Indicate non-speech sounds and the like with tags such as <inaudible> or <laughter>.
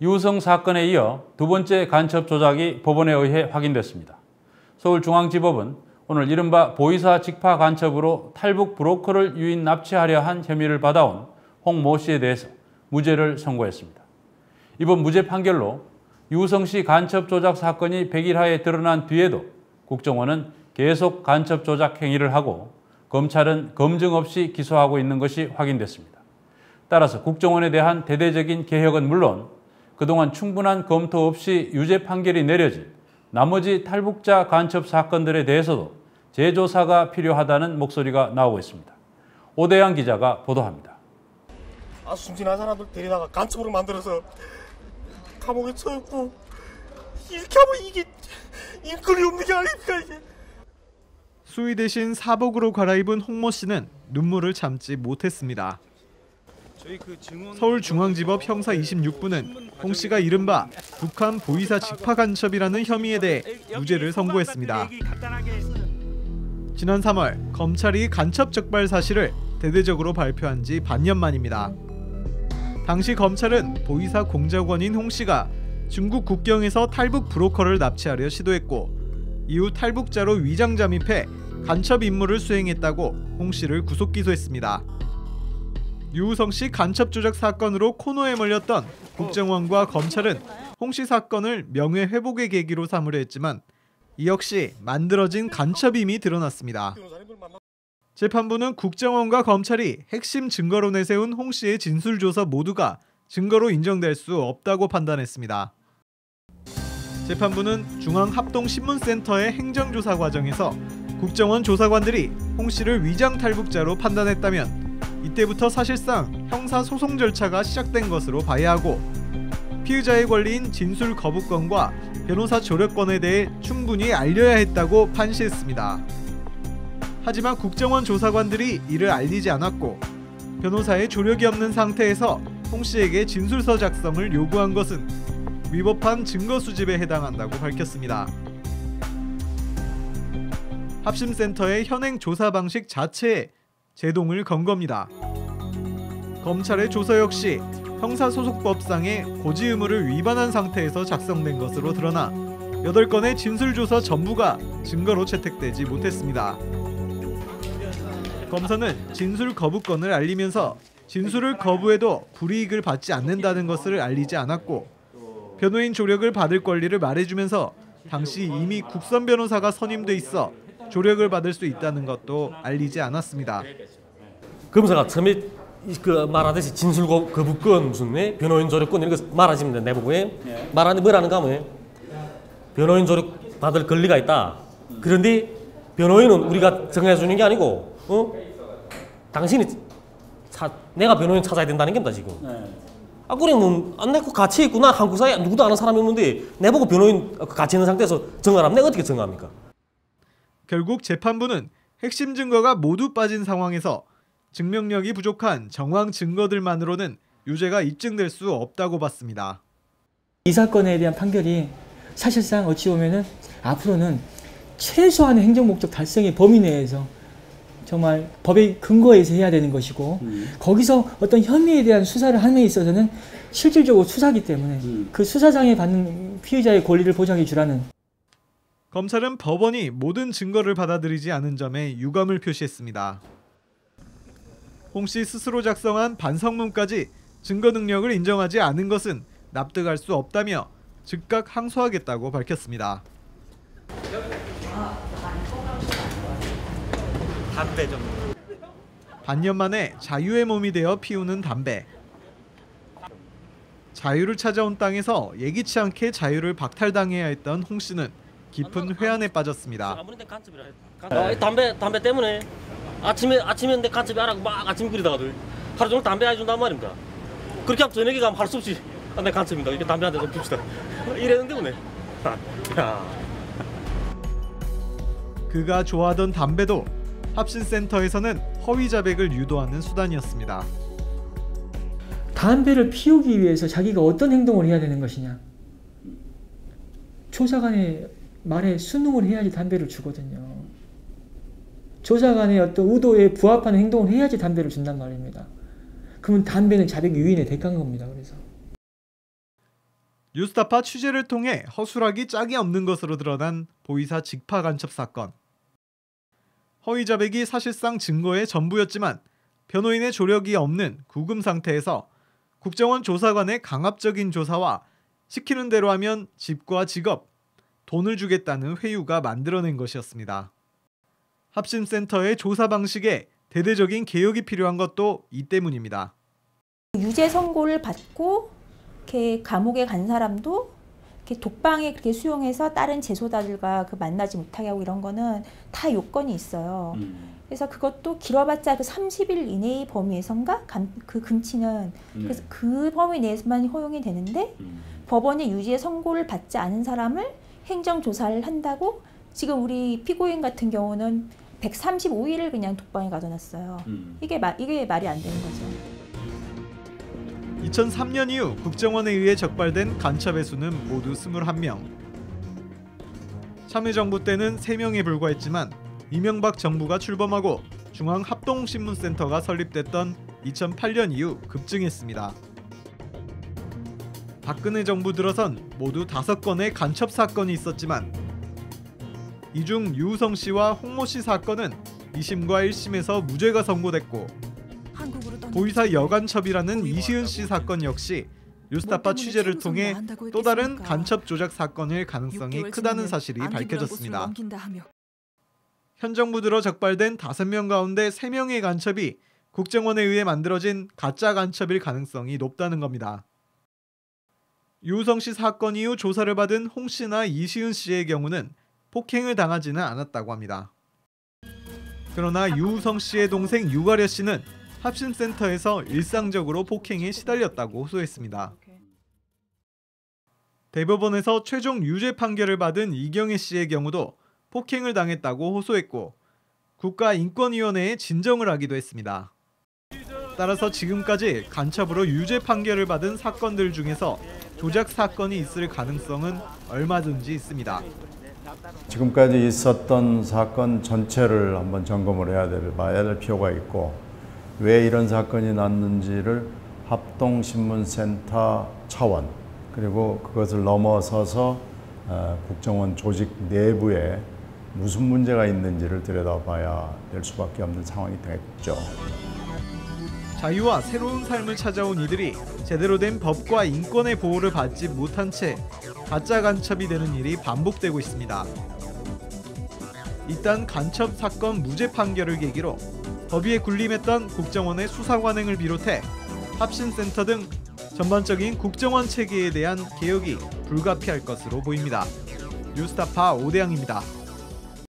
유성 사건에 이어 두 번째 간첩 조작이 법원에 의해 확인됐습니다. 서울중앙지법은 오늘 이른바 보이사 직파 간첩으로 탈북 브로커를 유인 납치하려 한 혐의를 받아온 홍 모 씨에 대해서 무죄를 선고했습니다. 이번 무죄 판결로 유성 씨 간첩 조작 사건이 100일하에 드러난 뒤에도 국정원은 계속 간첩 조작 행위를 하고 검찰은 검증 없이 기소하고 있는 것이 확인됐습니다. 따라서 국정원에 대한 대대적인 개혁은 물론 그동안 충분한 검토 없이 유죄 판결이 내려진 나머지 탈북자 간첩 사건들에 대해서도 재조사가 필요하다는 목소리가 나오고 있습니다. 오대양 기자가 보도합니다. 아 순진한 사람들 데리다가 간첩으로 만들어서 감옥에 처했고 이렇게 하면 이게 인권이 없는 게 아닙니까 이게 수의 대신 사복으로 갈아입은 홍모 씨는 눈물을 참지 못했습니다. 서울중앙지법 형사 26부는 홍 씨가 이른바 북한 보이사 직파 간첩이라는 혐의에 대해 무죄를 선고했습니다. 지난 3월 검찰이 간첩 적발 사실을 대대적으로 발표한 지 반년 만입니다. 당시 검찰은 보이사 공작원인 홍 씨가 중국 국경에서 탈북 브로커를 납치하려 시도했고 이후 탈북자로 위장 잠입해 간첩 임무를 수행했다고 홍 씨를 구속 기소했습니다. 유우성 씨 간첩 조작 사건으로 코너에 몰렸던 국정원과 검찰은 홍 씨 사건을 명예 회복의 계기로 삼으려 했지만 이 역시 만들어진 간첩임이 드러났습니다. 재판부는 국정원과 검찰이 핵심 증거로 내세운 홍 씨의 진술 조서 모두가 증거로 인정될 수 없다고 판단했습니다. 재판부는 중앙합동신문센터의 행정조사 과정에서 국정원 조사관들이 홍 씨를 위장 탈북자로 판단했다면 이때부터 사실상 형사 소송 절차가 시작된 것으로 봐야 하고 피의자의 권리인 진술 거부권과 변호사 조력권에 대해 충분히 알려야 했다고 판시했습니다. 하지만 국정원 조사관들이 이를 알리지 않았고 변호사의 조력이 없는 상태에서 홍 씨에게 진술서 작성을 요구한 것은 위법한 증거 수집에 해당한다고 밝혔습니다. 합심센터의 현행 조사 방식 자체에 제동을 건 겁니다. 검찰의 조서 역시 형사소송법상의 고지 의무를 위반한 상태에서 작성된 것으로 드러나 8건의 진술조서 전부가 증거로 채택되지 못했습니다. 검사는 진술 거부권을 알리면서 진술을 거부해도 불이익을 받지 않는다는 것을 알리지 않았고 변호인 조력을 받을 권리를 말해주면서 당시 이미 국선 변호사가 선임돼 있어 조력을 받을 수 있다는 것도 알리지 않았습니다. 검사가 처음에 그 말하듯이 진술 거부권 무슨 왜 변호인 조력권 이런 거 말하시면 내보고 예? 말하는 뭐라는가 하면 변호인 조력 받을 권리가 있다. 그런데 변호인은 우리가 정해주는 게 아니고 어 당신이 차, 내가 변호인 찾아야 된다는 겁니다 지금. 아 그러면 안 내고 같이 있구나 한국 사에 누구도 아는 사람이 없는데 내보고 변호인 같이 있는 상태에서 정하라면 내가 어떻게 정합니까? 결국 재판부는 핵심 증거가 모두 빠진 상황에서 증명력이 부족한 정황 증거들만으로는 유죄가 입증될 수 없다고 봤습니다. 이 사건에 대한 판결이 사실상 어찌 보면은 앞으로는 최소한의 행정 목적 달성의 범위 내에서 정말 법의 근거에서 해야 되는 것이고 음. 거기서 어떤 혐의에 대한 수사를 함에 있어서는 실질적으로 수사기 때문에 음. 그 수사장에 받는 피의자의 권리를 보장해 주라는 검찰은 법원이 모든 증거를 받아들이지 않은 점에 유감을 표시했습니다. 홍씨 스스로 작성한 반성문까지 증거 능력을 인정하지 않은 것은 납득할 수 없다며 즉각 항소하겠다고 밝혔습니다. 담배 좀. 반년 만에 자유의 몸이 되어 피우는 담배. 자유를 찾아온 땅에서 예기치 않게 자유를 박탈당해야 했던 홍 씨는 깊은 회한에 빠졌습니다. 아, 담배 담배 때문에 아침에 아침에 내 간첩이 하라고 막 아침 그리다가도 하루 종일 담배 해준단 말입니다. 그렇게 하면 저녁에 가면 할수 없이 아, 내 간첩입니다. 이렇게 담배 한 대 좀 핍시다. <laughs> 이랬는데 오네. 야. 그가 좋아하던 담배도 합신센터에서는 허위 자백을 유도하는 수단이었습니다. 담배를 피우기 위해서 자기가 어떤 행동을 해야 되는 것이냐. 조사관의 말에 순응을 해야지 담배를 주거든요. 조사관의 어떤 의도에 부합하는 행동을 해야지 담배를 준단 말입니다. 그러면 담배는 자백 유인의 대가인 겁니다. 그래서. 뉴스타파 취재를 통해 허술하기 짝이 없는 것으로 드러난 보이사 직파 간첩 사건. 허위 자백이 사실상 증거의 전부였지만 변호인의 조력이 없는 구금 상태에서 국정원 조사관의 강압적인 조사와 시키는 대로 하면 집과 직업, 돈을 주겠다는 회유가 만들어낸 것이었습니다. 합심센터의 조사 방식에 대대적인 개혁이 필요한 것도 이 때문입니다. 유죄 선고를 받고 이렇게 감옥에 간 사람도 이렇게 독방에 그렇게 수용해서 다른 재소자들과 그 만나지 못하게 하고 이런 거는 다 요건이 있어요. 그래서 그것도 길어봤자 그 30일 이내의 범위에선가 감, 그 금치는 그래서 그 범위 내에서만 허용이 되는데 법원의 유죄 선고를 받지 않은 사람을 행정 조사를 한다고 지금 우리 피고인 같은 경우는 135일을 그냥 독방에 가둬놨어요. 이게 마, 이게 말이 안 되는 거죠. 2003년 이후 국정원에 의해 적발된 간첩의 수는 모두 21명. 참여정부 때는 3명에 불과했지만 이명박 정부가 출범하고 중앙합동신문센터가 설립됐던 2008년 이후 급증했습니다. 박근혜 정부 들어선 모두 5건의 간첩 사건이 있었지만 이 중 유우성 씨와 홍모 씨 사건은 2심과 1심에서 무죄가 선고됐고 보이사 여간첩이라는 이시은 씨 사건 역시 뉴스타파 취재를 통해 또 다른 간첩 조작 사건일 가능성이 크다는 사실이 밝혀졌습니다. 현 정부 들어 적발된 5명 가운데 3명의 간첩이 국정원에 의해 만들어진 가짜 간첩일 가능성이 높다는 겁니다. 유우성 씨 사건 이후 조사를 받은 홍 씨나 이시은 씨의 경우는 폭행을 당하지는 않았다고 합니다. 그러나 유우성 씨의 동생 유가려 씨는 합심센터에서 일상적으로 폭행에 시달렸다고 호소했습니다. 대법원에서 최종 유죄 판결을 받은 이경혜 씨의 경우도 폭행을 당했다고 호소했고 국가인권위원회에 진정을 하기도 했습니다. 따라서 지금까지 간첩으로 유죄 판결을 받은 사건들 중에서 조작 사건이 있을 가능성은 얼마든지 있습니다. 지금까지 있었던 사건 전체를 한번 점검을 해야 될, 봐야 될 필요가 있고 왜 이런 사건이 났는지를 합동신문센터 차원 그리고 그것을 넘어서서 어, 국정원 조직 내부에 무슨 문제가 있는지를 들여다봐야 될 수밖에 없는 상황이 되겠죠. 자유와 새로운 삶을 찾아온 이들이 제대로 된 법과 인권의 보호를 받지 못한 채 가짜 간첩이 되는 일이 반복되고 있습니다. 이딴 간첩 사건 무죄 판결을 계기로 법위에 군림했던 국정원의 수사 관행을 비롯해 합신센터 등 전반적인 국정원 체계에 대한 개혁이 불가피할 것으로 보입니다. 뉴스타파 오대양입니다.